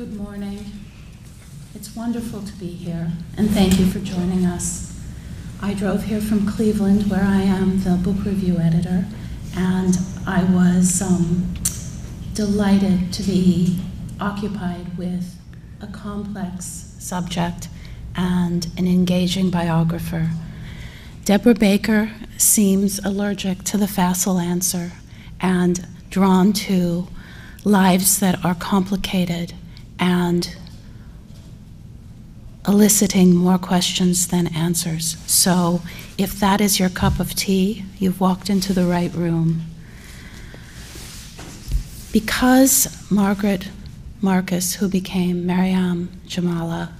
Good morning. It's wonderful to be here, and thank you for joining us. I drove here from Cleveland, where I am the book review editor, and I was um, delighted to be occupied with a complex subject and an engaging biographer. Deborah Baker seems allergic to the facile answer and drawn to lives that are complicated and eliciting more questions than answers. So, if that is your cup of tea, you've walked into the right room. Because Margaret Marcus, who became Maryam Jameelah,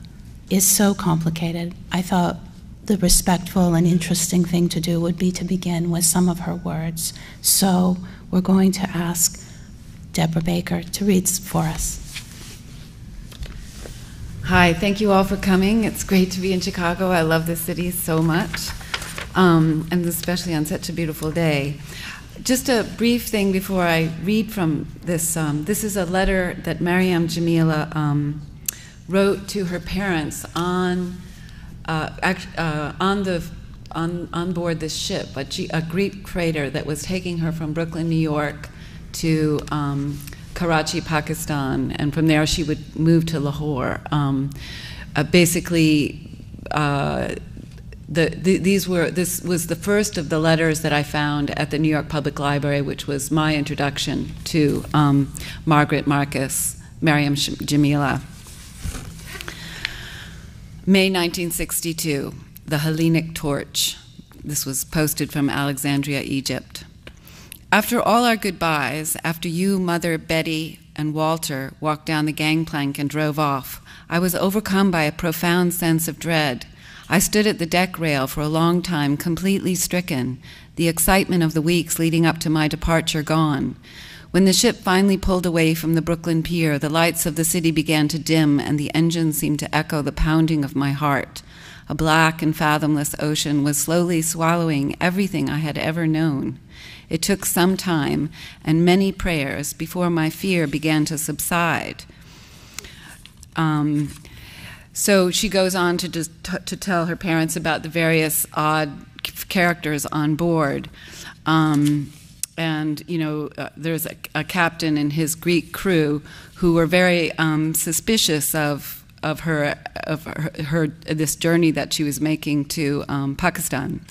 is so complicated, I thought the respectful and interesting thing to do would be to begin with some of her words. So, we're going to ask Deborah Baker to read for us. Hi, thank you all for coming. It's great to be in Chicago. I love this city so much, um, and especially on such a beautiful day. Just a brief thing before I read from this. Um, this is a letter that Maryam Jameelah um, wrote to her parents on uh, uh, on the on, on board this ship, a, G, a Greek freighter that was taking her from Brooklyn, New York, to um, Karachi, Pakistan, and from there she would move to Lahore. Um, uh, basically, uh, the, the, these were this was the first of the letters that I found at the New York Public Library, which was my introduction to um, Margaret Marcus, Maryam Jameelah. May 1962, the Hellenic Torch. This was posted from Alexandria, Egypt. After all our goodbyes, after you, Mother, Betty, and Walter walked down the gangplank and drove off, I was overcome by a profound sense of dread. I stood at the deck rail for a long time, completely stricken, the excitement of the weeks leading up to my departure gone. When the ship finally pulled away from the Brooklyn pier, the lights of the city began to dim, and the engine seemed to echo the pounding of my heart. A black and fathomless ocean was slowly swallowing everything I had ever known. It took some time and many prayers before my fear began to subside. Um, so she goes on to, just t- to tell her parents about the various odd characters on board. Um, and you know, uh, there's a, a, captain and his Greek crew who were very um, suspicious of of her of her, her, this journey that she was making to um, Pakistan.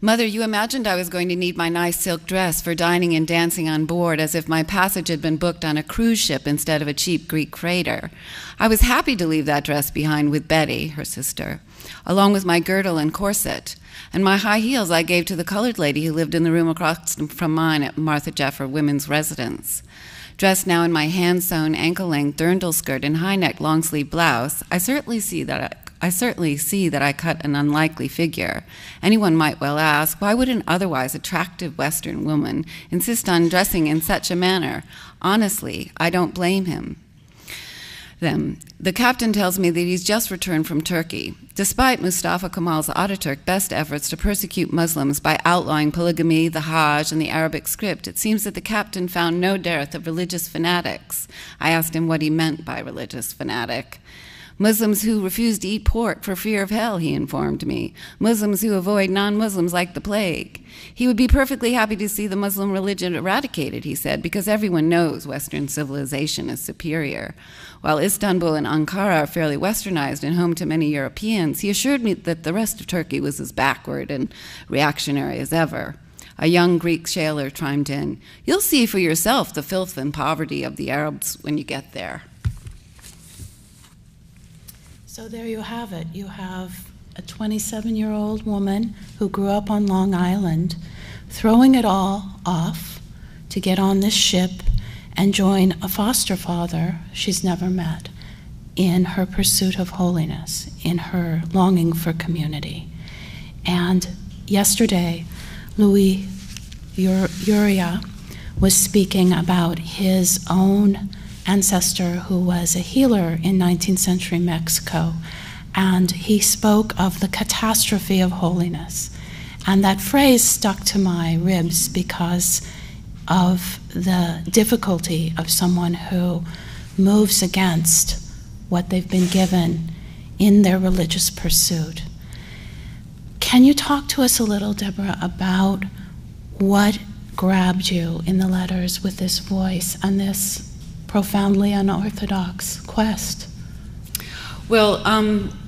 Mother, you imagined I was going to need my nice silk dress for dining and dancing on board as if my passage had been booked on a cruise ship instead of a cheap Greek freighter. I was happy to leave that dress behind with Betty, her sister, along with my girdle and corset. And my high heels I gave to the colored lady who lived in the room across from mine at Martha Jeffer Women's Residence. Dressed now in my hand sewn ankle length dirndl skirt and high neck long sleeve blouse, I certainly see that I certainly see that I cut an unlikely figure. Anyone might well ask, why would an otherwise attractive Western woman insist on dressing in such a manner? Honestly, I don't blame him. Them. The captain tells me that he's just returned from Turkey. Despite Mustafa Kemal's Ataturk best efforts to persecute Muslims by outlawing polygamy, the Hajj, and the Arabic script, it seems that the captain found no dearth of religious fanatics. I asked him what he meant by religious fanatic. Muslims who refuse to eat pork for fear of hell, he informed me. Muslims who avoid non Muslims like the plague. He would be perfectly happy to see the Muslim religion eradicated, he said, because everyone knows Western civilization is superior. While Istanbul and Ankara are fairly westernized and home to many Europeans, he assured me that the rest of Turkey was as backward and reactionary as ever. A young Greek sailor chimed in, You'll see for yourself the filth and poverty of the Arabs when you get there. So there you have it. You have a 27 year old woman who grew up on Long Island throwing it all off to get on this ship and join a foster father she's never met in her pursuit of holiness, in her longing for community. And yesterday, Luis Urrea was speaking about his own ancestor who was a healer in 19th century Mexico. And he spoke of the catastrophe of holiness. And that phrase stuck to my ribs because of the difficulty of someone who moves against what they've been given in their religious pursuit. Can you talk to us a little, Deborah, about what grabbed you in the letters with this voice and this profoundly unorthodox quest? Well, um,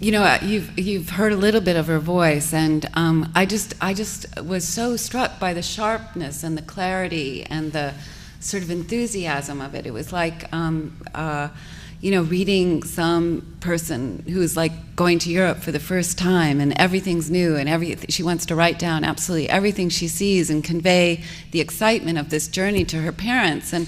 you know, you've you've heard a little bit of her voice, and um, I just I just was so struck by the sharpness and the clarity and the sort of enthusiasm of it. It was like. Um, uh, you know, reading some person who's like going to Europe for the first time and everything's new and every she wants to write down absolutely everything she sees and convey the excitement of this journey to her parents. And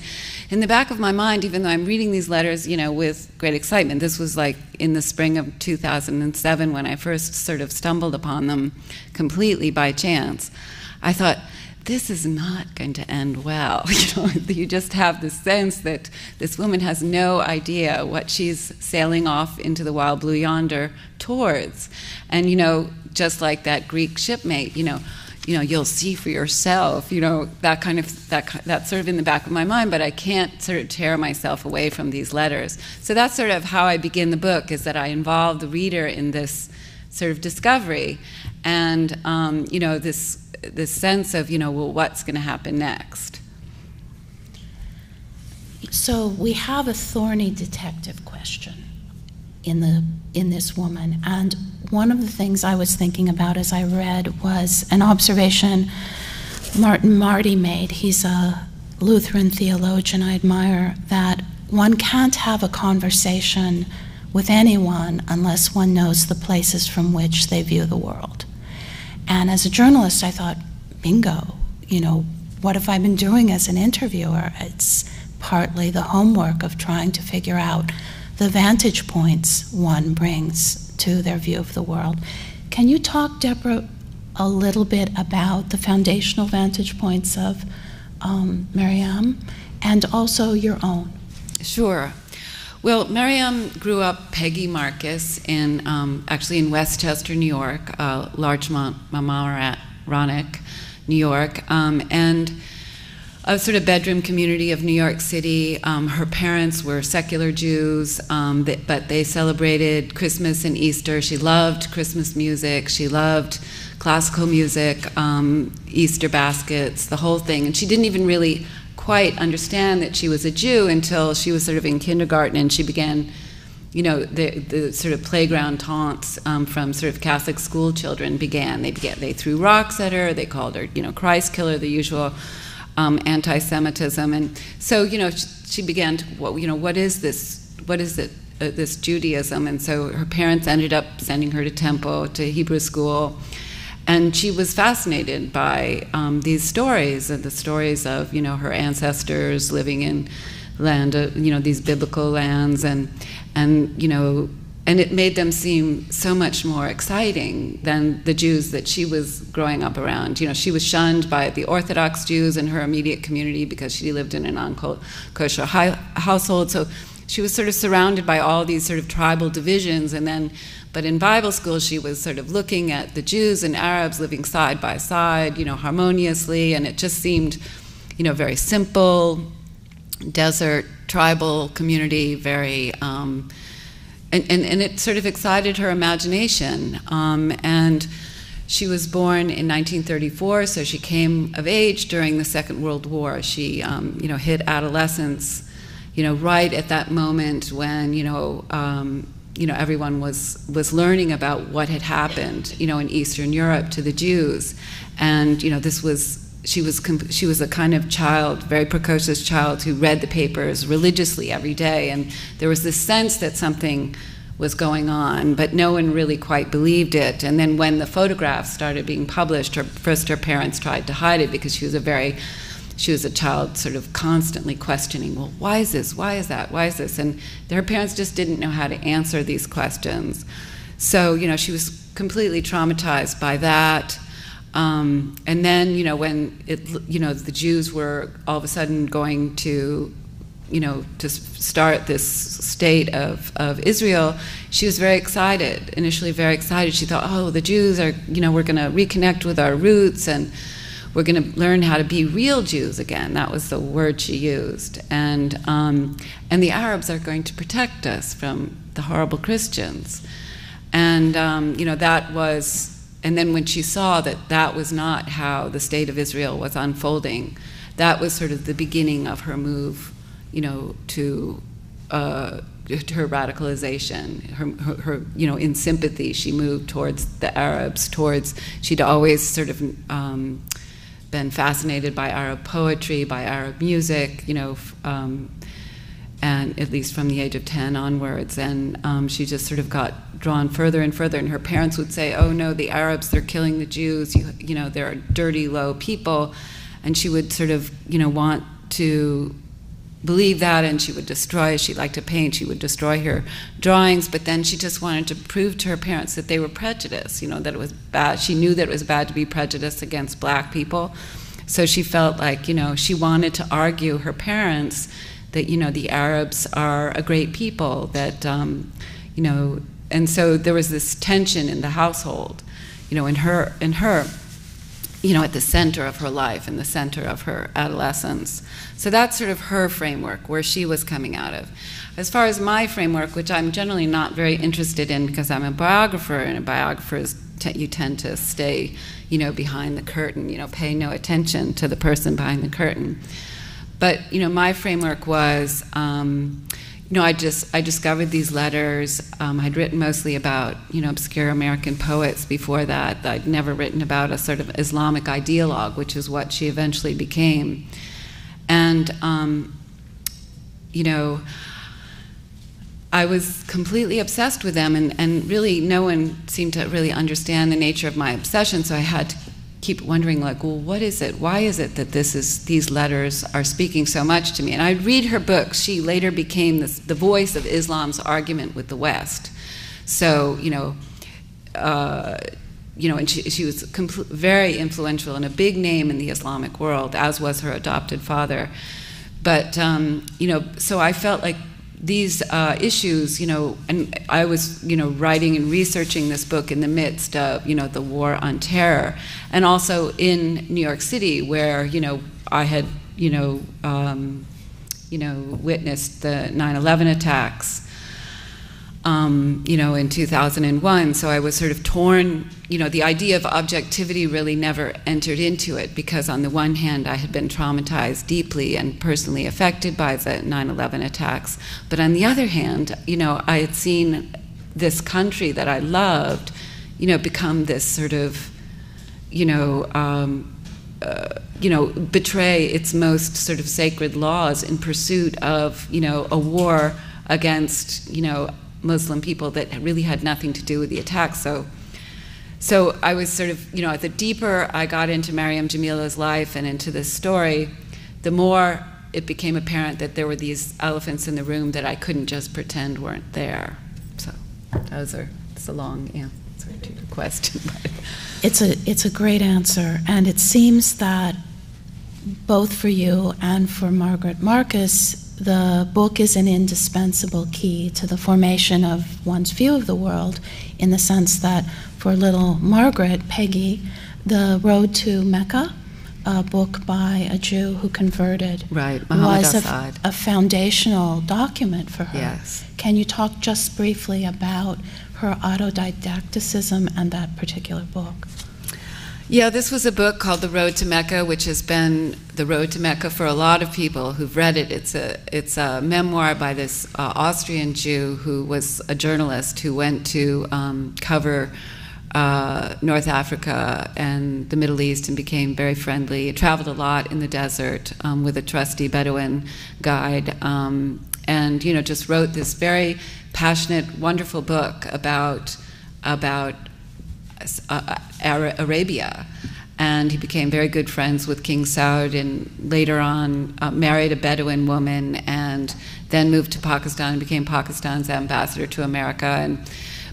in the back of my mind, even though I'm reading these letters, you know, with great excitement, this was like in the spring of 2007 when I first sort of stumbled upon them completely by chance. I thought, this is not going to end well. You know, you just have the sense that this woman has no idea what she's sailing off into the wild blue yonder towards. And you know, just like that Greek shipmate, you know, you know, you'll see for yourself, you know, that kind of that that's sort of in the back of my mind, but I can't sort of tear myself away from these letters. So that's sort of how I begin the book is that I involve the reader in this sort of discovery and um, you know this this sense of, you know, well, what's going to happen next? So we have a thorny detective question in the in this woman, and one of the things I was thinking about as I read was an observation Martin Marty made. He's a Lutheran theologian I admire that one can't have a conversation with anyone unless one knows the places from which they view the world. And as a journalist, I thought, bingo, you know, what have I been doing as an interviewer? It's partly the homework of trying to figure out the vantage points one brings to their view of the world. Can you talk, Deborah, a little bit about the foundational vantage points of um, Maryam and also your own? Sure. Well, Maryam grew up Peggy Marcus in um, actually in Westchester, New York, uh, Larchmont, Mamaroneck, New York, um, and a sort of bedroom community of New York City. Um, her parents were secular Jews, um, but they celebrated Christmas and Easter. She loved Christmas music. She loved classical music, um, Easter baskets, the whole thing. And she didn't even really quite understand that she was a Jew until she was sort of in kindergarten and she began, you know, the, the sort of playground taunts um, from sort of Catholic school children began. They began, they threw rocks at her. They called her, you know, Christ killer, the usual um, anti-Semitism, and so you know she, she began to, what, you know, what is this? What is it? Uh, this Judaism, and so her parents ended up sending her to temple, to Hebrew school and she was fascinated by um, these stories and the stories of you know her ancestors living in land uh, you know these biblical lands and and you know and it made them seem so much more exciting than the Jews that she was growing up around. You know, she was shunned by the Orthodox Jews in her immediate community because she lived in a non-kosher household. So she was sort of surrounded by all these sort of tribal divisions, and then but in Bible school, she was sort of looking at the Jews and Arabs living side by side, you know, harmoniously, and it just seemed, you know, very simple, desert, tribal community, very, um, and, and, and it sort of excited her imagination. Um, and she was born in 1934, so she came of age during the Second World War. She, um, you know, hit adolescence, you know, right at that moment when, you know, um, you know, everyone was was learning about what had happened, you know, in Eastern Europe to the Jews, and you know, this was she was she was a kind of child, very precocious child who read the papers religiously every day, and there was this sense that something was going on, but no one really quite believed it. And then when the photographs started being published, her, first her parents tried to hide it because she was a very she was a child sort of constantly questioning, well, why is this? Why is that? Why is this? And her parents just didn't know how to answer these questions. So, you know, she was completely traumatized by that. Um, and then, you know, when it, you know, the Jews were all of a sudden going to, you know, to start this state of, of Israel, she was very excited, initially very excited. She thought, oh, the Jews are, you know, we're going to reconnect with our roots and we're going to learn how to be real Jews again. That was the word she used. And, um, and the Arabs are going to protect us from the horrible Christians. And, um, you know, that was, and then when she saw that that was not how the state of Israel was unfolding, that was sort of the beginning of her move, you know, to, uh, to her radicalization. Her, her, her, you know, in sympathy, she moved towards the Arabs, towards, she'd always sort of um, been fascinated by Arab poetry, by Arab music, you know, um, and at least from the age of 10 onwards. And um, she just sort of got drawn further and further. And her parents would say, oh no, the Arabs, they're killing the Jews, you, you know, they're dirty, low people. And she would sort of, you know, want to believe that and she would destroy she liked to paint she would destroy her drawings but then she just wanted to prove to her parents that they were prejudiced you know that it was bad she knew that it was bad to be prejudiced against black people. So she felt like you know she wanted to argue her parents that you know the Arabs are a great people that um, you know and so there was this tension in the household you know in her in her you know at the center of her life in the center of her adolescence. So that's sort of her framework where she was coming out of. As far as my framework which i'm generally not very interested in because i'm a biographer and a biographers t- you tend to stay you know behind the curtain you know pay no attention to the person behind the curtain. But you know, my framework was, um, know, I just I discovered these letters. Um, I'd written mostly about you know obscure American poets before that. I'd never written about a sort of Islamic ideologue, which is what she eventually became. And um, you know. I was completely obsessed with them, and, and really no one seemed to really understand the nature of my obsession, so I had to keep wondering like well what is it? Why is it that this is these letters are speaking so much to me? And i'd read her books she later became this, the voice of islam's argument with the west. So you know uh, you know and she, she was very influential and a big name in the islamic world as was her adopted father. But um, you know so i felt like these uh, issues, you know, and I was, you know, writing and researching this book in the midst of, you know, the war on terror, and also in New York City, where, you know, I had, you know, um, you know, witnessed the 9/11 attacks, um, you know, in 2001. So I was sort of torn. You know, the idea of objectivity really never entered into it because, on the one hand, I had been traumatized deeply and personally affected by the 9 11 attacks. But on the other hand, you know, I had seen this country that I loved, you know, become this sort of, you know, um, uh, you know, betray its most sort of sacred laws in pursuit of, you know, a war against, you know, Muslim people that really had nothing to do with the attack. So, so I was sort of, you know, the deeper I got into Maryam Jameelah's life and into this story, the more it became apparent that there were these elephants in the room that I couldn't just pretend weren't there. So, those are it's a long answer to your question. But. It's a it's a great answer, and it seems that both for you and for Margaret Marcus, the book is an indispensable key to the formation of one's view of the world, in the sense that for little Margaret, Peggy, The Road to Mecca, a book by a Jew who converted, right, was a, a, foundational document for her. Yes. Can you talk just briefly about her autodidacticism and that particular book? Yeah, this was a book called The Road to Mecca, which has been the road to Mecca for a lot of people who've read it. It's a it's a memoir by this uh, Austrian Jew who was a journalist who went to um, cover uh, North Africa and the Middle East and became very friendly. He traveled a lot in the desert um, with a trusty Bedouin guide, um, and you know just wrote this very passionate, wonderful book about about uh, Arabia. And he became very good friends with King Saud, and later on uh, married a Bedouin woman, and then moved to Pakistan and became Pakistan's ambassador to America. And,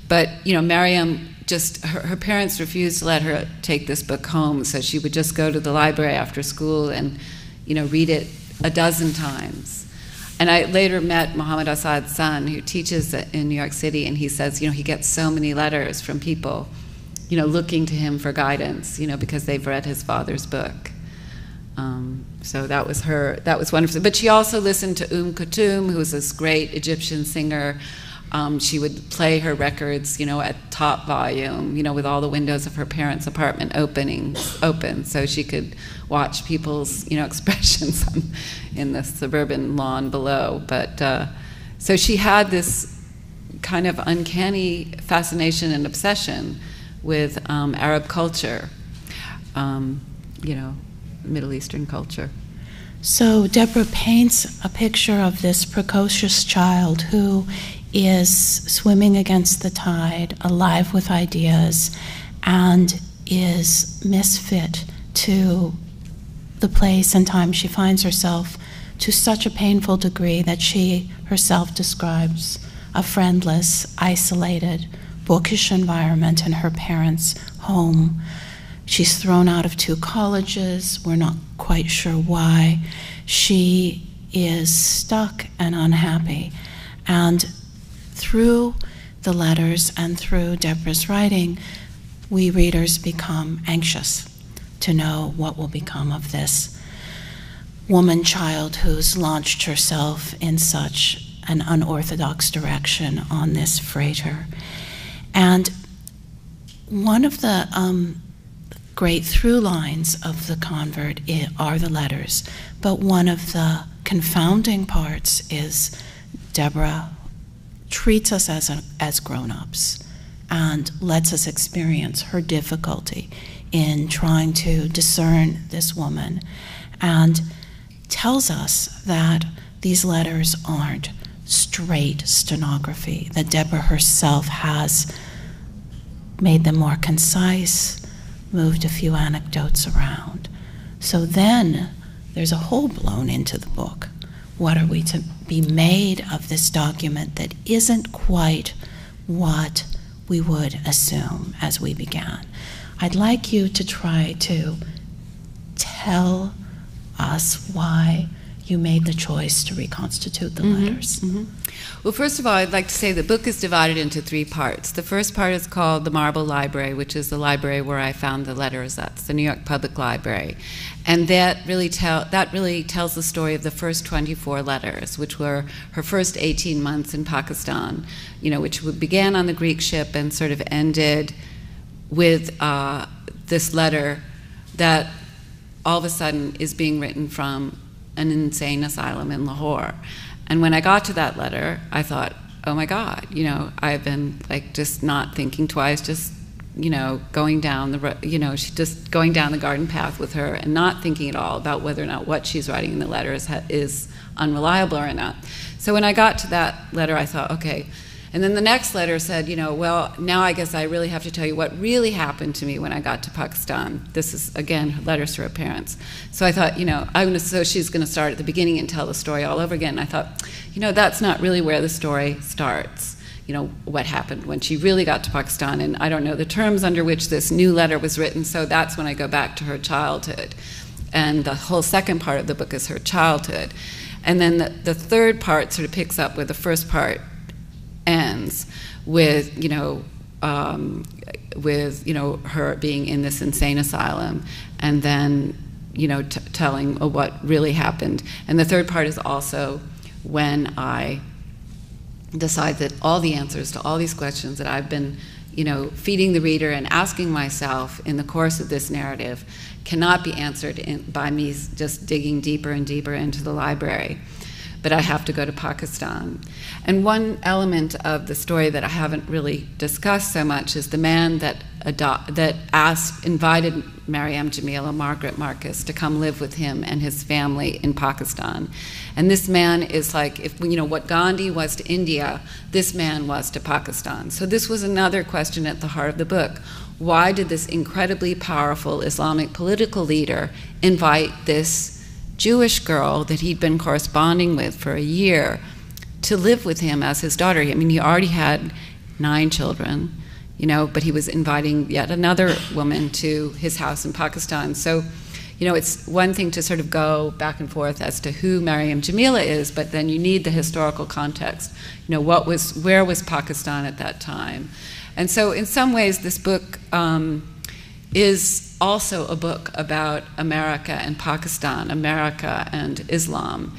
but you know, Maryam just her, her, parents refused to let her take this book home, so she would just go to the library after school and you know read it a dozen times. And I later met Muhammad Asad's son, who teaches in New York City, and he says, you know, he gets so many letters from people you know, looking to him for guidance, you know, because they've read his father's book. Um, so that was her, that was wonderful. But she also listened to Umm Kulthum, who was this great Egyptian singer. Um, she would play her records, you know, at top volume, you know, with all the windows of her parents' apartment opening open, so she could watch people's, you know, expressions on, in the suburban lawn below. But uh, so she had this kind of uncanny fascination and obsession with um, Arab culture, um, you know, Middle Eastern culture. So Deborah paints a picture of this precocious child who is swimming against the tide, alive with ideas, and is misfit to the place and time she finds herself to such a painful degree that she herself describes a friendless, isolated, bookish environment in her parents' home. She's thrown out of two colleges. We're not quite sure why. She is stuck and unhappy. And through the letters and through Deborah's writing, we readers become anxious to know what will become of this woman child who's launched herself in such an unorthodox direction on this freighter. And one of the um, great through lines of the convert are the letters, but one of the confounding parts is Deborah treats us as, as grown ups and lets us experience her difficulty in trying to discern this woman and tells us that these letters aren't straight stenography, that Deborah herself has made them more concise, moved a few anecdotes around. So then there's a hole blown into the book. What are we to be made of this document that isn't quite what we would assume as we began? I'd like you to try to tell us why you made the choice to reconstitute the mm-hmm, letters. Mm-hmm. Well, first of all, I'd like to say the book is divided into three parts. The first part is called the Marble Library, which is the library where I found the letters. That's the New York Public Library, and that really tell that really tells the story of the first 24 letters, which were her first 18 months in Pakistan. You know, which began on the Greek ship and sort of ended with uh, this letter that all of a sudden is being written from an insane asylum in Lahore. And when I got to that letter, I thought, oh my God, you know, I've been like just not thinking twice, just, you know, going down the, you know, just going down the garden path with her and not thinking at all about whether or not what she's writing in the letter is, is unreliable or not. So when I got to that letter, I thought, okay, and then the next letter said, you know, well, now I guess I really have to tell you what really happened to me when I got to Pakistan. This is, again, letters to her parents. So I thought, you know, I'm gonna, so she's going to start at the beginning and tell the story all over again. And I thought, you know, that's not really where the story starts. You know, what happened when she really got to Pakistan. And I don't know the terms under which this new letter was written, so that's when I go back to her childhood. And the whole second part of the book is her childhood. And then the, the third part sort of picks up where the first part ends with you know um, with you know her being in this insane asylum and then you know telling what really happened. And the third part is also when i decide that all the answers to all these questions that i've been you know feeding the reader and asking myself in the course of this narrative cannot be answered in, by me just digging deeper and deeper into the library but I have to go to Pakistan. And one element of the story that I haven't really discussed so much is the man that adopt, that asked, invited Maryam Jameelah, Margaret Marcus, to come live with him and his family in Pakistan. And this man is like, if you know what Gandhi was to India, this man was to Pakistan. So this was another question at the heart of the book. Why did this incredibly powerful Islamic political leader invite this? Jewish girl that he'd been corresponding with for a year to live with him as his daughter. I mean, he already had nine children, you know, but he was inviting yet another woman to his house in Pakistan. So, you know, it's one thing to sort of go back and forth as to who Maryam Jameelah is, but then you need the historical context. You know, what was, where was Pakistan at that time? And so, in some ways, this book um, is also a book about America and Pakistan, America and Islam.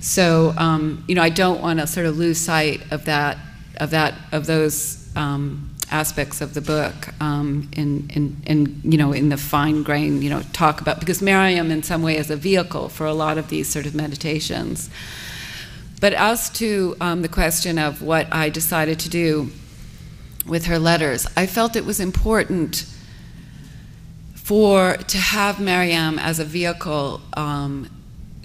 So, um, you know, I don't want to sort of lose sight of that, of that, of those um, aspects of the book um, in, in, in, you know, in the fine grain, you know, talk about, because Maryam in some way is a vehicle for a lot of these sort of meditations. But as to um, the question of what I decided to do with her letters, I felt it was important for to have Maryam as a vehicle um,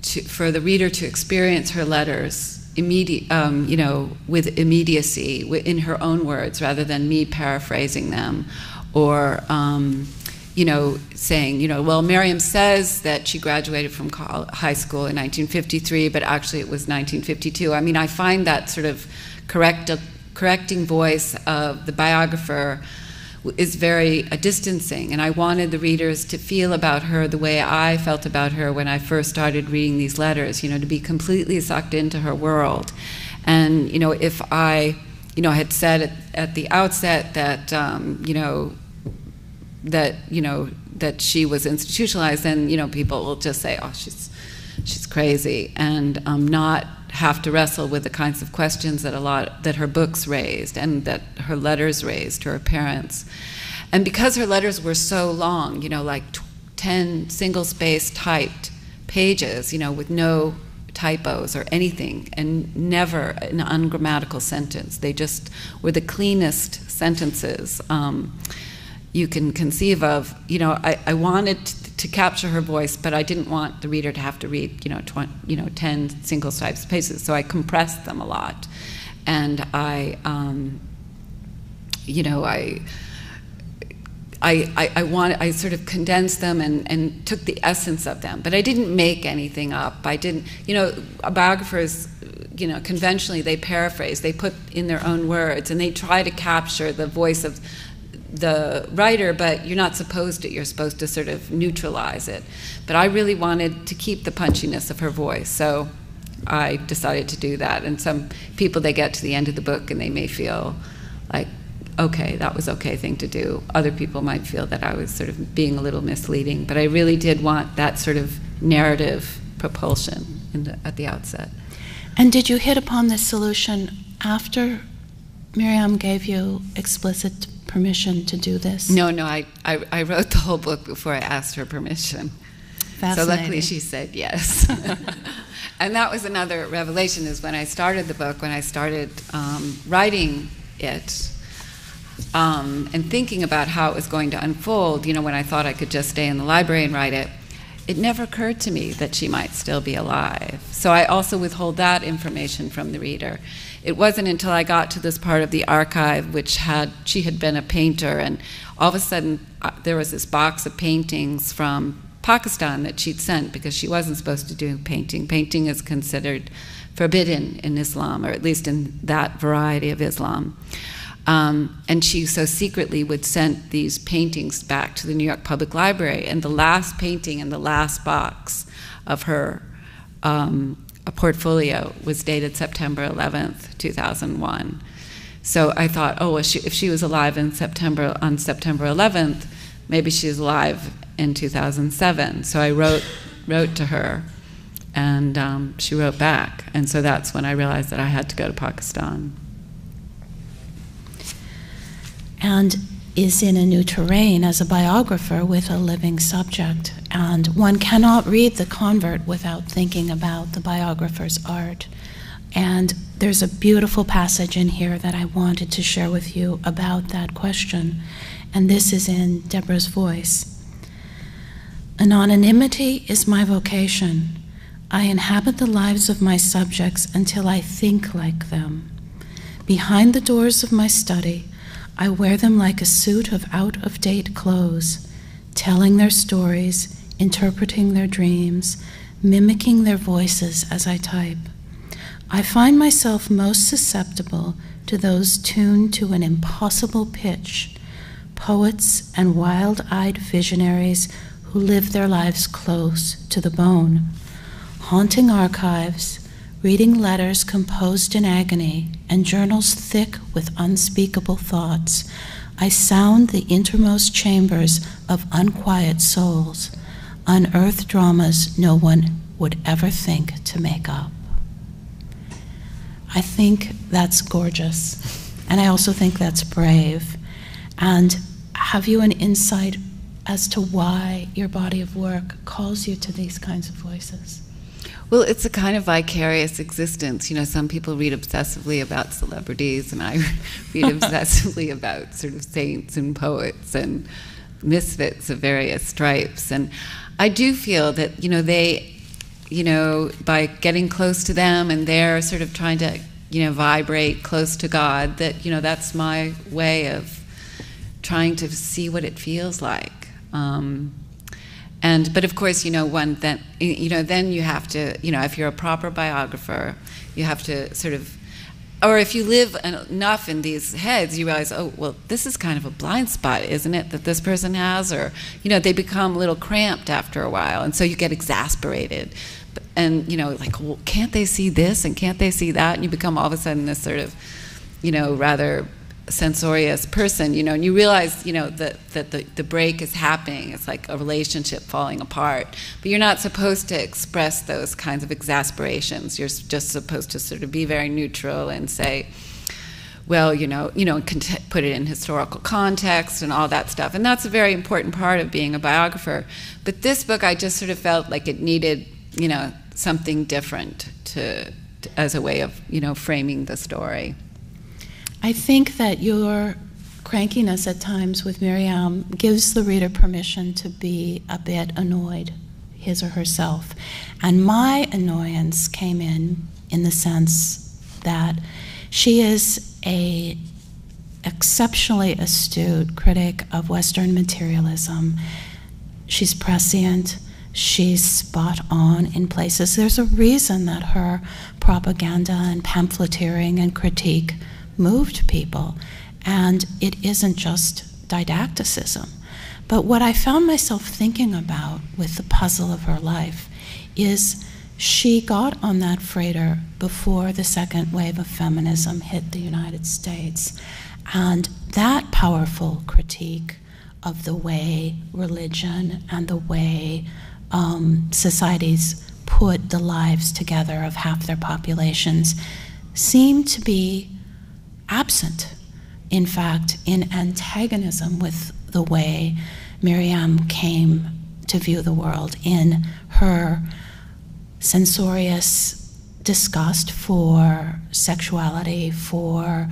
to, for the reader to experience her letters immediate, um, you know, with immediacy in her own words rather than me paraphrasing them or, um, you know, saying, you know, well, Maryam says that she graduated from high school in 1953, but actually it was 1952. I mean, I find that sort of correct, correcting voice of the biographer is very a distancing and i wanted the readers to feel about her the way i felt about her when i first started reading these letters you know to be completely sucked into her world. And you know if i you know had said at, at the outset that um, you know that you know that she was institutionalized then you know people will just say oh she's she's crazy and um, not have to wrestle with the kinds of questions that a lot that her books raised and that her letters raised to her parents. And because her letters were so long, you know, like 10 single space typed pages, you know, with no typos or anything, and never an ungrammatical sentence. They just were the cleanest sentences um, you can conceive of. You know, I, I wanted to capture her voice, but I didn't want the reader to have to read, you know, 20, you know, 10 single type spaces. So I compressed them a lot. And I, um, you know, I, I, I, I, want, I sort of condensed them and, and took the essence of them, but I didn't make anything up. I didn't, you know, biographers, you know, conventionally they paraphrase, they put in their own words, and they try to capture the voice of the writer, but you're not supposed to. You're supposed to sort of neutralize it. But I really wanted to keep the punchiness of her voice, so I decided to do that. And some people, they get to the end of the book and they may feel like, okay, that was okay thing to do. Other people might feel that I was sort of being a little misleading, but I really did want that sort of narrative propulsion the, at the outset. And did you hit upon this solution after Miriam gave you explicit permission to do this? No, no, I, I, I wrote the whole book before I asked her permission. So luckily she said yes. and that was another revelation is when I started the book, when I started um, writing it, um, and thinking about how it was going to unfold, you know, when I thought I could just stay in the library and write it, it never occurred to me that she might still be alive. So I also withhold that information from the reader it wasn't until I got to this part of the archive, which had, she had been a painter, and all of a sudden uh, there was this box of paintings from Pakistan that she'd sent because she wasn't supposed to do painting. Painting is considered forbidden in Islam, or at least in that variety of Islam. Um, and she so secretly would send these paintings back to the New York Public Library. And the last painting in the last box of her um, portfolio was dated September 11th, 2001. So I thought, oh, well, she, if she was alive in September on September 11th, maybe she's alive in 2007. So I wrote wrote to her, and um, she wrote back, and so that's when I realized that I had to go to Pakistan. And is in a new terrain as a biographer with a living subject. And one cannot read The Convert without thinking about the biographer's art. And there's a beautiful passage in here that I wanted to share with you about that question. And this is in Deborah's voice. Anonymity is my vocation. I inhabit the lives of my subjects until I think like them. Behind the doors of my study, I wear them like a suit of out of date clothes, telling their stories, interpreting their dreams, mimicking their voices as I type. I find myself most susceptible to those tuned to an impossible pitch, poets and wild eyed visionaries who live their lives close to the bone, haunting archives, reading letters composed in agony and journals thick with unspeakable thoughts, I sound the innermost chambers of unquiet souls, unearth dramas no one would ever think to make up. I think that's gorgeous. And I also think that's brave. And have you an insight as to why your body of work calls you to these kinds of voices? Well, it's a kind of vicarious existence. You know, some people read obsessively about celebrities, and I read obsessively about sort of saints and poets and misfits of various stripes. And I do feel that, you know, they, you know, by getting close to them and they're sort of trying to, you know, vibrate close to God, that, you know, that's my way of trying to see what it feels like. Um, and but of course, you know, one then you know then you have to you know if you're a proper biographer, you have to sort of. Or if you live enough in these heads, you realize, oh, well, this is kind of a blind spot, isn't it, that this person has? Or, you know, they become a little cramped after a while, and so you get exasperated. And, you know, like, well, can't they see this and can't they see that? And you become all of a sudden this sort of, you know, rather censorious person, you know, and you realize, you know, that, that the, the break is happening. It's like a relationship falling apart. But you're not supposed to express those kinds of exasperations. You're just supposed to sort of be very neutral and say, well, you know, you know, put it in historical context and all that stuff. And that's a very important part of being a biographer. But this book, I just sort of felt like it needed, you know, something different to, to as a way of, you know, framing the story. I think that your crankiness at times with Miriam gives the reader permission to be a bit annoyed, his or herself. And my annoyance came in in the sense that she is a exceptionally astute critic of Western materialism. She's prescient. She's spot on in places. There's a reason that her propaganda and pamphleteering and critique moved people. And it isn't just didacticism. But what I found myself thinking about with the puzzle of her life is she got on that freighter before the second wave of feminism hit the United States. And that powerful critique of the way religion and the way um, societies put the lives together of half their populations seemed to be absent, in fact, in antagonism with the way Miriam came to view the world in her censorious disgust for sexuality, for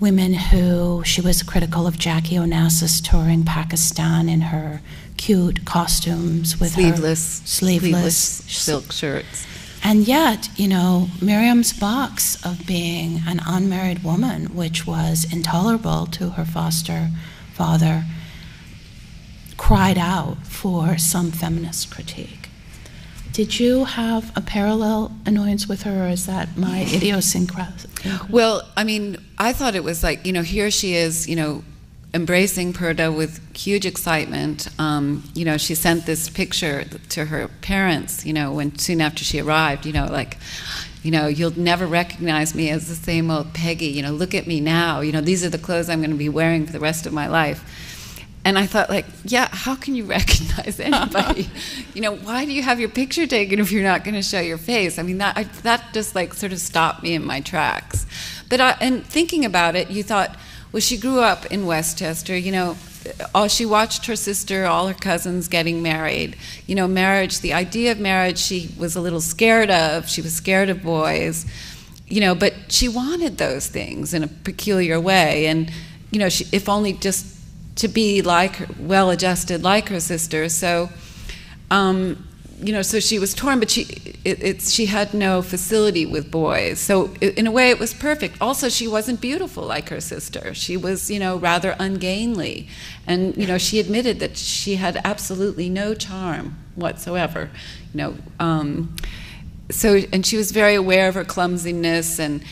women who she was critical of Jackie Onassis touring Pakistan in her cute costumes with sleeveless, her sleeveless, sleeveless silk shirts. And yet, you know, Miriam's box of being an unmarried woman, which was intolerable to her foster father, cried out for some feminist critique. Did you have a parallel annoyance with her, or is that my idiosyncrasy? Well, I mean, I thought it was like, you know, here she is, you know, embracing purdah with huge excitement. Um, you know, she sent this picture to her parents, you know, when soon after she arrived, you know, like, you know, you'll never recognize me as the same old Peggy. You know, look at me now. You know, these are the clothes I'm going to be wearing for the rest of my life. And I thought, like, yeah, how can you recognize anybody? you know, why do you have your picture taken if you're not going to show your face? I mean, that I, that just like sort of stopped me in my tracks. But I, and thinking about it, you thought well, she grew up in Westchester. You know, all she watched her sister, all her cousins getting married. You know, marriage, the idea of marriage, she was a little scared of. She was scared of boys. You know, but she wanted those things in a peculiar way. And, you know, she, if only just to be like well adjusted like her sister. So, um, you know, so she was torn, but she it, she had no facility with boys. So it, in a way, it was perfect. Also, she wasn't beautiful like her sister. She was, you know, rather ungainly, and you know, she admitted that she had absolutely no charm whatsoever. You know, um, so and she was very aware of her clumsiness, and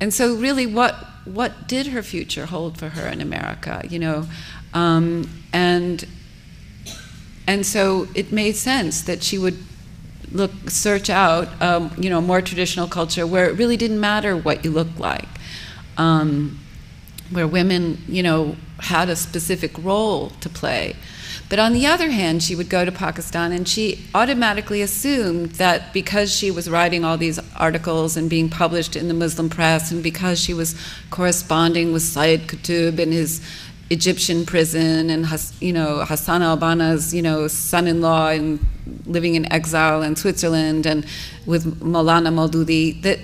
and so really, what what did her future hold for her in America? You know, um, and and so it made sense that she would look search out um, you know more traditional culture where it really didn't matter what you looked like, um, where women you know had a specific role to play. But on the other hand, she would go to Pakistan and she automatically assumed that because she was writing all these articles and being published in the Muslim press, and because she was corresponding with Sayyid Qutb and his Egyptian prison, and you know Hassan al-Banna's you know son-in-law and living in exile in Switzerland, and with Maulana Maududi, that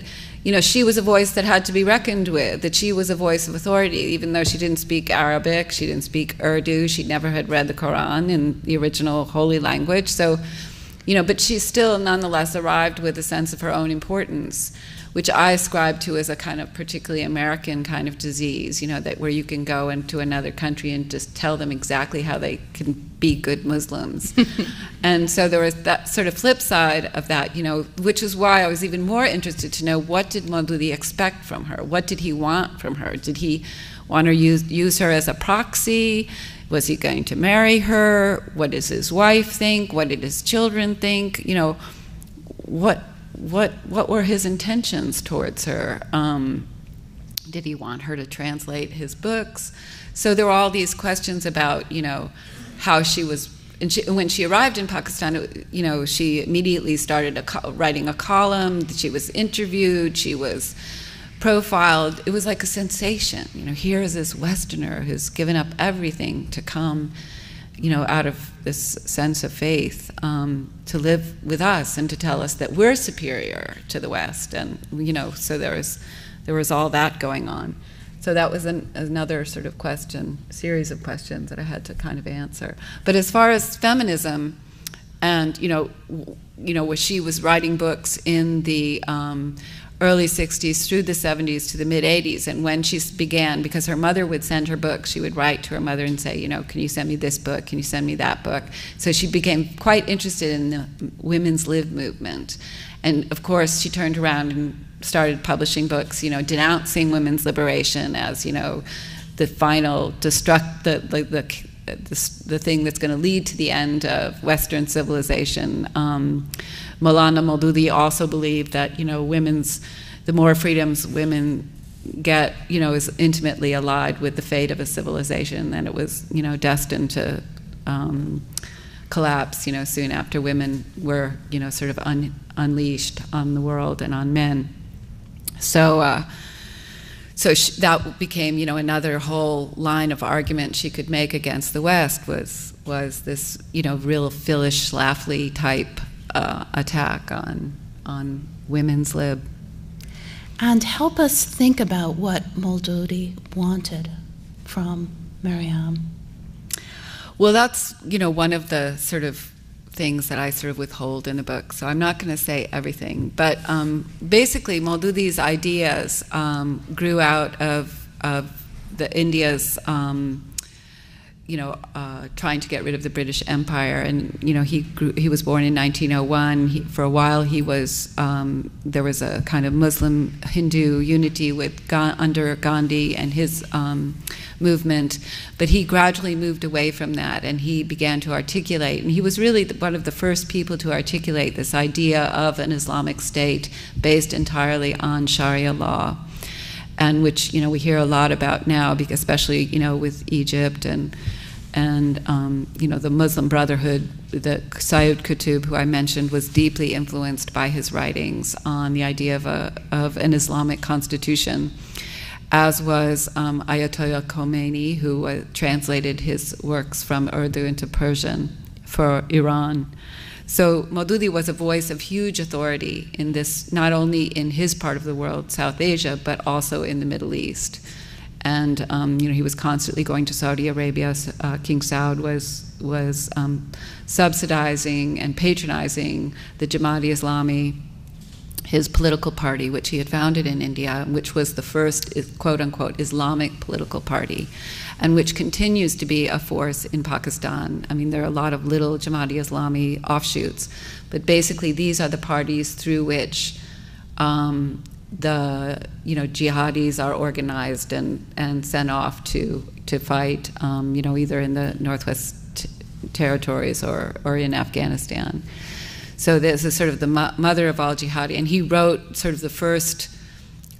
you know, she was a voice that had to be reckoned with, that she was a voice of authority, even though she didn't speak Arabic, she didn't speak Urdu, she never had read the Quran in the original holy language. So, you know, but she still nonetheless arrived with a sense of her own importance which I ascribe to as a kind of particularly American kind of disease, you know, that where you can go into another country and just tell them exactly how they can be good Muslims. and so there was that sort of flip side of that, you know, which is why I was even more interested to know what did Maududi expect from her? What did he want from her? Did he want to use, use her as a proxy? Was he going to marry her? What does his wife think? What did his children think? You know, what what what were his intentions towards her? Um, did he want her to translate his books? So there were all these questions about you know how she was. And she, when she arrived in Pakistan, you know, she immediately started a, writing a column. She was interviewed. She was profiled. It was like a sensation. You know, here is this Westerner who's given up everything to come you know, out of this sense of faith, um, to live with us and to tell us that we're superior to the West, and you know, so there was there was all that going on. So that was an, another sort of question, series of questions that I had to kind of answer. But as far as feminism, and you know, you know, she was writing books in the um, early 60s through the 70s to the mid 80s. And when she began, because her mother would send her books, she would write to her mother and say, you know, can you send me this book? Can you send me that book? So she became quite interested in the women's lib movement. And of course, she turned around and started publishing books, you know, denouncing women's liberation as, you know, the final destruct the, the, the the, the, thing that's going to lead to the end of Western civilization. Um, Maulana Maududi also believed that you know women's the more freedoms women get you know is intimately allied with the fate of a civilization and it was you know destined to um, collapse you know soon after women were you know sort of un, unleashed on the world and on men. So uh, so that became you know another whole line of argument she could make against the West was was this you know real Phyllis Schlafly type uh, attack on on women's lib. And help us think about what Maududi wanted from Maryam. Well, that's you know one of the sort of things that I sort of withhold in the book, so I'm not going to say everything. But um, basically, Maududi's ideas um, grew out of of the India's um, you know, uh, trying to get rid of the British Empire. And you know, he grew, he was born in 1901. He, for a while, he was um, there was a kind of Muslim Hindu unity with Ga- under Gandhi and his um, movement, but he gradually moved away from that, and he began to articulate. And he was really the, one of the first people to articulate this idea of an Islamic state based entirely on Sharia law and which you know we hear a lot about now, because especially you know with Egypt and and um, you know the Muslim Brotherhood. The Sayyid Qutb, who I mentioned, was deeply influenced by his writings on the idea of a of an Islamic constitution, as was um, Ayatollah Khomeini, who uh, translated his works from Urdu into Persian for Iran. So Maududi was a voice of huge authority in this, not only in his part of the world, South Asia, but also in the Middle East. And um, you know, he was constantly going to Saudi Arabia. Uh, King Saud was was um, subsidizing and patronizing the Jamaat-e-Islami, his political party, which he had founded in India, which was the first quote unquote Islamic political party and which continues to be a force in Pakistan. I mean, there are a lot of little Jamaat Islami offshoots, but basically these are the parties through which um, the you know jihadis are organized and, and sent off to to fight, um, you know, either in the Northwest Territories or, or in Afghanistan. So this is sort of the mo- mother of all jihadi, and he wrote sort of the first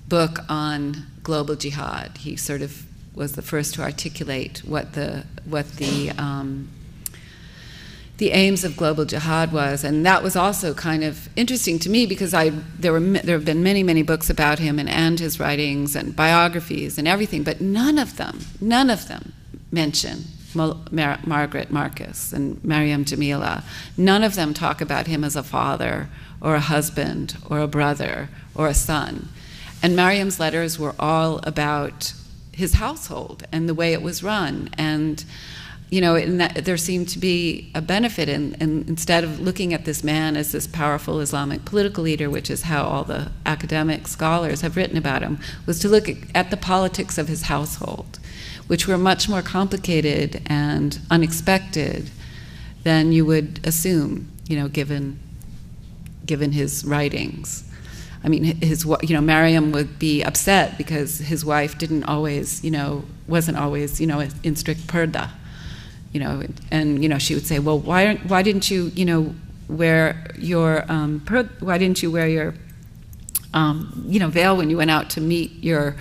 book on global jihad. He sort of was the first to articulate what the what the um, the aims of global jihad was, and that was also kind of interesting to me because I there were there have been many many books about him and and his writings and biographies and everything, but none of them none of them mention Mar- Margaret Marcus and Maryam Jameelah. None of them talk about him as a father or a husband or a brother or a son. And Maryam's letters were all about his household and the way it was run. And, you know, there seemed to be a benefit in, in, instead of looking at this man as this powerful Islamic political leader, which is how all the academic scholars have written about him, was to look at the politics of his household which were much more complicated and unexpected than you would assume, you know, given given his writings. I mean, his you know, Maryam would be upset because his wife didn't always, you know, wasn't always, you know, in strict purdah, you know, and you know, she would say, well, why why didn't you, you know, wear your um, why didn't you wear your um, you know veil when you went out to meet your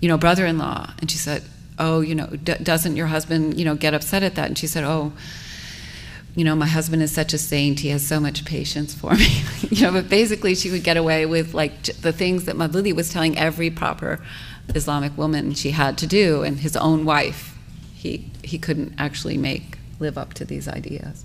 you know brother-in-law? And she said, oh, you know, doesn't your husband, you know, get upset at that? And she said, oh, you know, my husband is such a saint. He has so much patience for me. you know, but basically, she would get away with like the things that Maududi was telling every proper Islamic woman she had to do, and his own wife, he he couldn't actually make live up to these ideas.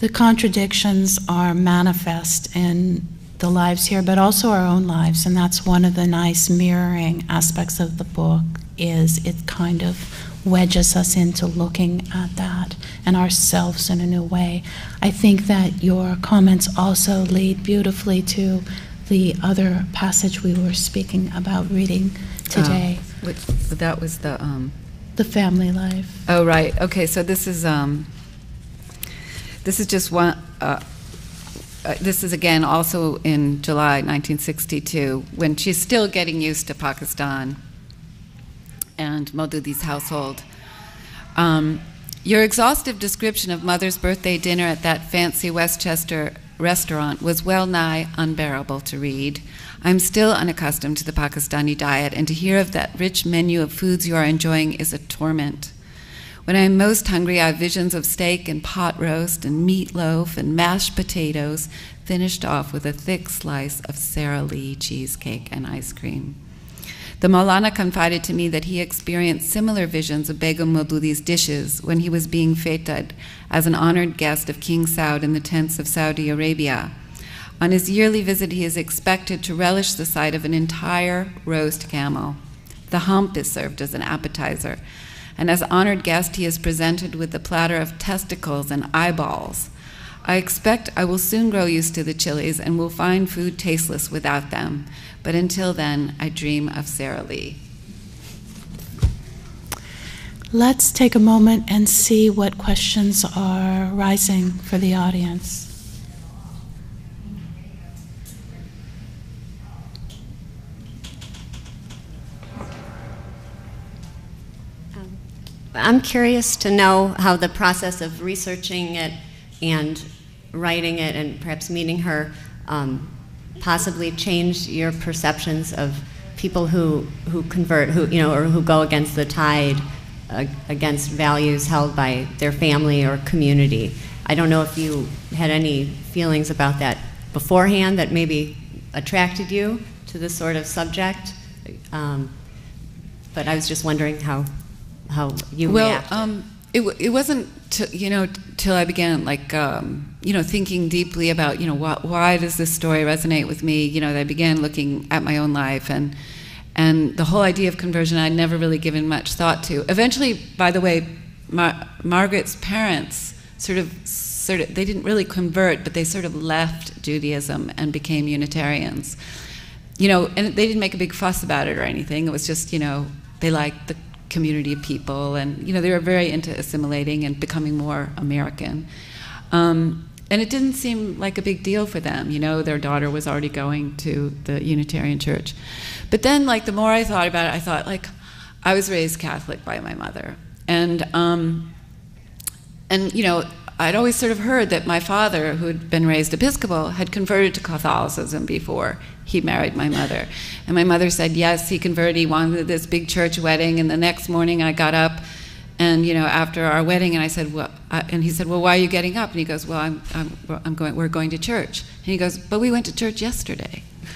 The contradictions are manifest in the lives here, but also our own lives, and that's one of the nice mirroring aspects of the book is it kind of wedges us into looking at that and ourselves in a new way. I think that your comments also lead beautifully to the other passage we were speaking about reading today. Uh, which, that was the um, the family life. Oh right. Okay. So this is um, this is just one. Uh, uh, this is again also in July 1962 when she's still getting used to Pakistan and Maududi's household. Um, your exhaustive description of Mother's birthday dinner at that fancy Westchester restaurant was well nigh unbearable to read. I'm still unaccustomed to the Pakistani diet, and to hear of that rich menu of foods you are enjoying is a torment. When I am most hungry, I have visions of steak and pot roast and meatloaf and mashed potatoes, finished off with a thick slice of Sara Lee cheesecake and ice cream. The Maulana confided to me that he experienced similar visions of Begum Maududi's dishes when he was being feted as an honored guest of King Saud in the tents of Saudi Arabia. On his yearly visit, he is expected to relish the sight of an entire roast camel. The hump is served as an appetizer, and as honored guest, he is presented with a platter of testicles and eyeballs. I expect I will soon grow used to the chilies and will find food tasteless without them. But until then, I dream of Sara Lee. Let's take a moment and see what questions are rising for the audience. Um, I'm curious to know how the process of researching it and writing it and perhaps meeting her um, possibly change your perceptions of people who, who convert, who, you know, or who go against the tide, uh, against values held by their family or community. I don't know if you had any feelings about that beforehand that maybe attracted you to this sort of subject. Um, but I was just wondering how, how you well, reacted. Um, it, it wasn't t- you know till I began like um, you know thinking deeply about you know why, why does this story resonate with me? You know I began looking at my own life and and the whole idea of conversion I'd never really given much thought to. Eventually by the way Mar- Margaret's parents sort of sort of they didn't really convert but they sort of left Judaism and became Unitarians. You know and they didn't make a big fuss about it or anything. It was just you know they liked the community of people, and you know they were very into assimilating and becoming more American. Um, and it didn't seem like a big deal for them. You know, their daughter was already going to the Unitarian Church. But then, like the more I thought about it, I thought like I was raised Catholic by my mother, and um, and you know I'd always sort of heard that my father, who had been raised Episcopal, had converted to Catholicism before he married my mother. And my mother said, yes, he converted. He wanted this big church wedding. And the next morning I got up and, you know, after our wedding, and I said, well, uh, and he said, well, why are you getting up? And he goes, well, I'm, I'm, I'm going, we're going to church. And he goes, but we went to church yesterday.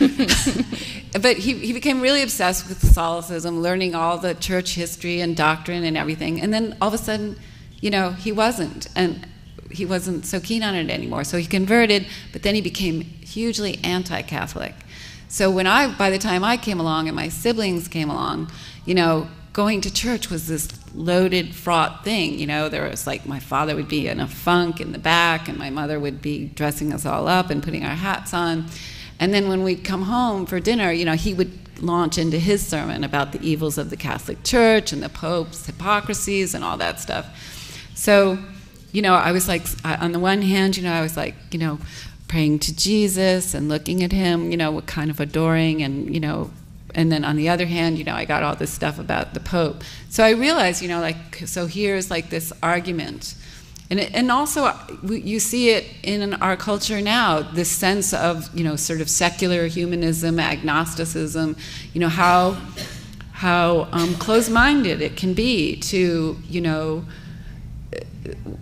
but he, he became really obsessed with Catholicism, learning all the church history and doctrine and everything. And then all of a sudden, you know, he wasn't. And he wasn't so keen on it anymore. So he converted, but then he became hugely anti Catholic. So when I, by the time I came along and my siblings came along, you know, going to church was this loaded, fraught thing. You know, there was like my father would be in a funk in the back, and my mother would be dressing us all up and putting our hats on. And then when we'd come home for dinner, you know, he would launch into his sermon about the evils of the Catholic Church and the Pope's hypocrisies and all that stuff. So, you know, I was like, on the one hand, you know, I was like, you know, praying to Jesus and looking at him, you know, kind of adoring and, you know, and then on the other hand, you know, I got all this stuff about the Pope. So I realized, you know, like, so here's like this argument. And, it, and also, you see it in our culture now this sense of, you know, sort of secular humanism, agnosticism, you know, how, how um, close minded it can be to, you know,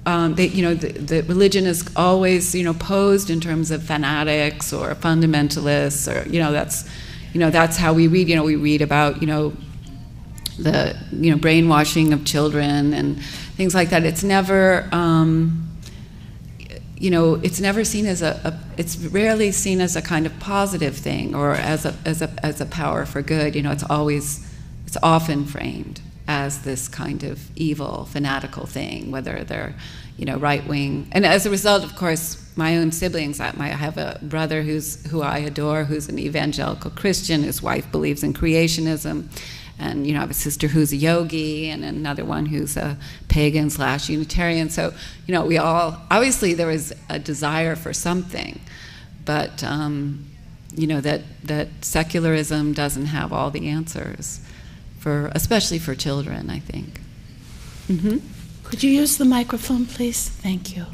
um, they, you know, the, the, religion is always, you know, posed in terms of fanatics or fundamentalists, or you know, that's, you know, that's how we read. You know, we read about, you know, the, you know, brainwashing of children and things like that. It's never, um, you know, it's never seen as a, a, it's rarely seen as a kind of positive thing or as a, as a, as a power for good. You know, it's always, it's often framed as this kind of evil, fanatical thing, whether they're, you know, right wing. And as a result, of course, my own siblings, I, have a brother who's who I adore, who's an evangelical Christian. His wife believes in creationism, and you know, I have a sister who's a yogi, and another one who's a pagan slash Unitarian. So, you know, we all obviously there was a desire for something, but um, you know that that secularism doesn't have all the answers for especially for children, I think. Mm-hmm. Could you use the microphone, please? Thank you.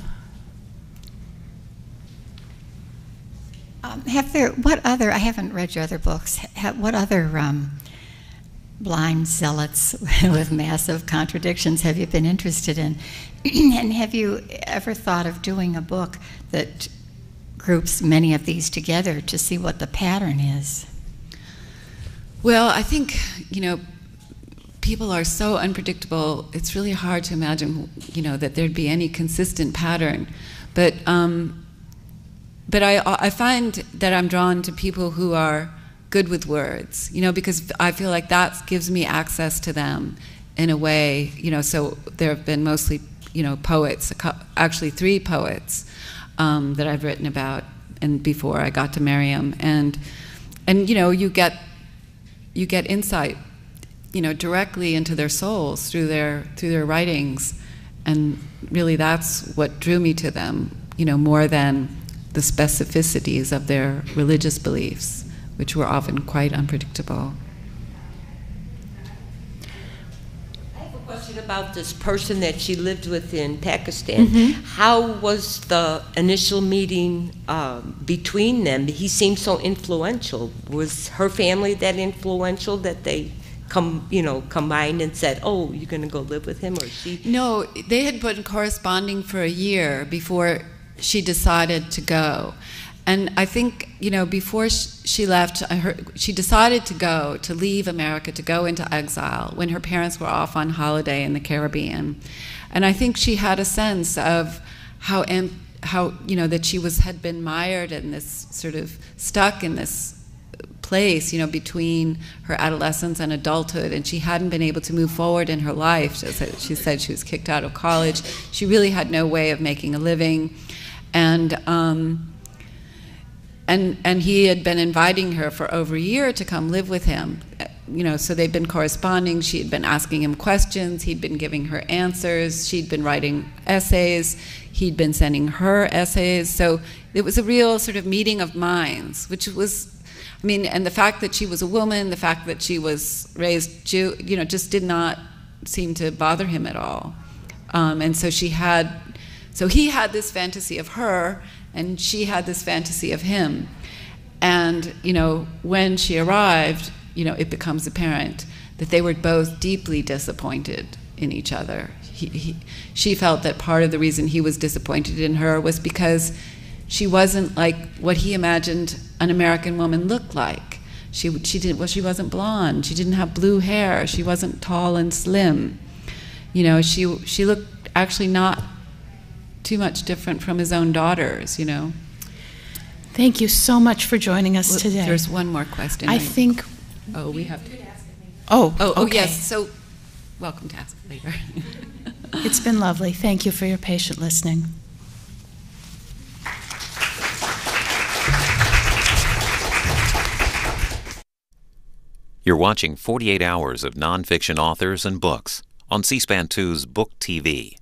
Um, have there what other? I haven't read your other books. Have, what other um, blind zealots with massive contradictions have you been interested in? and have you ever thought of doing a book that groups many of these together to see what the pattern is? Well, I think you know people are so unpredictable. It's really hard to imagine, you know, that there'd be any consistent pattern. But um, but I I find that I'm drawn to people who are good with words, you know, because I feel like that gives me access to them in a way, you know. So there have been mostly, you know, poets, actually three poets um, that I've written about, and before I got to Miriam, and and you know, you get you get insight you know, directly into their souls through their through their writings, and really that's what drew me to them. You know, more than the specificities of their religious beliefs, which were often quite unpredictable. I have a question about this person that she lived with in Pakistan. Mm-hmm. How was the initial meeting um, between them? He seemed so influential. Was her family that influential that they come, you know, combined and said, "Oh, you're going to go live with him," or she? No, they had been corresponding for a year before she decided to go, and I think you know before she left, she decided to go to leave America to go into exile when her parents were off on holiday in the Caribbean, and I think she had a sense of how how you know that she was had been mired in this sort of stuck in this place, you know, between her adolescence and adulthood, and she hadn't been able to move forward in her life. She said she was kicked out of college. She really had no way of making a living, and um, and and he had been inviting her for over a year to come live with him. You know, so they'd been corresponding. She had been asking him questions. He'd been giving her answers. She'd been writing essays. He'd been sending her essays. So it was a real sort of meeting of minds, which was I mean, and the fact that she was a woman, the fact that she was raised Jew, you know, just did not seem to bother him at all. Um, and so she had So he had this fantasy of her, and she had this fantasy of him. And, you know, when she arrived, you know, it becomes apparent that they were both deeply disappointed in each other. He, he, she felt that part of the reason he was disappointed in her was because she wasn't like what he imagined an American woman looked like. She, she, didn't, well, she wasn't blonde. She didn't have blue hair. She wasn't tall and slim. You know, she, she looked actually not too much different from his own daughters, you know. Thank you so much for joining us Well, today. There's one more question. I think, Oh, we have. oh, Oh, oh okay. yes. So, welcome to ask later. It's been lovely. Thank you for your patient listening. You're watching 48 hours of nonfiction authors and books on C SPAN 2's Book TV.